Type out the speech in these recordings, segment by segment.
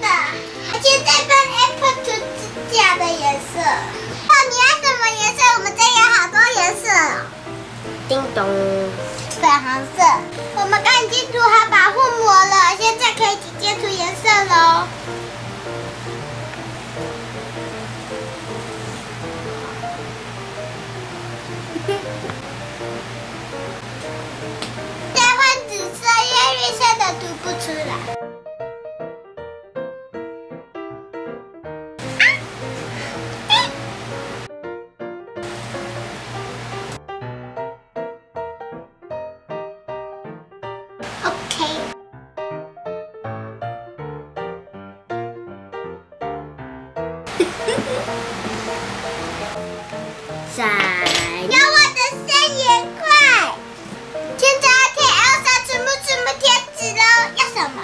的，而且这 apple 是指甲的颜色。哦，你要什么颜色？我们这有好多颜色。叮咚，粉红色。我们刚进涂好保护膜了，现在可以直接涂颜色喽。再换紫色、烟绿色的。再有我的三眼快！现在要贴 Elsa 什么什么贴纸喽？要什么？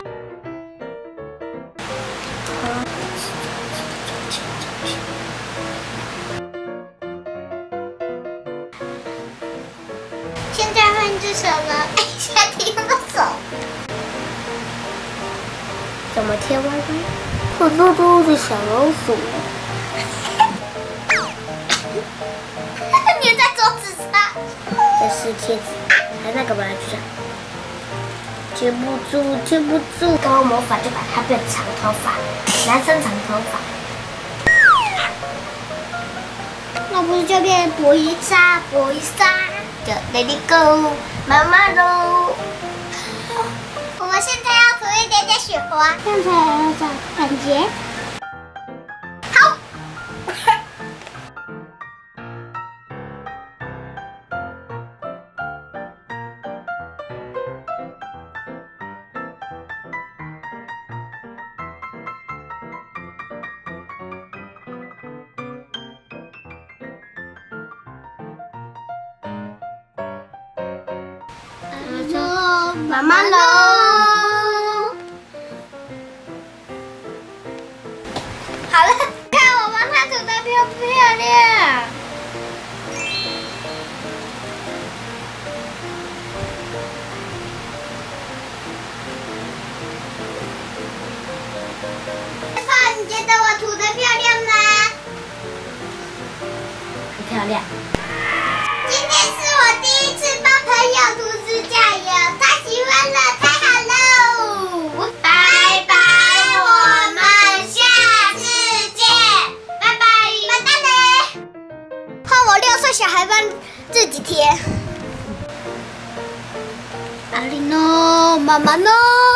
现在换只手了，哎，现在贴个手。怎么贴歪歪？我嘟嘟的小老鼠，是贴纸，还那个本来就这样，贴不住，接不住。刚刚魔法就把它变长头发，男生长头发。那不是就变博伊莎，博伊莎，就 Let it go，妈妈喽。我们现在要涂一点点雪花，看起来有种感觉。妈妈喽。好了，看我帮它涂的漂不漂亮？爸，你觉得我涂的漂亮吗？很漂亮。今天是我第一次帮朋友涂指甲油，太喜欢了，太好喽！拜拜，我们下次见，拜拜，拜拜嘞！换我六岁小孩帮自己贴。阿里诺，妈妈呢？谢谢收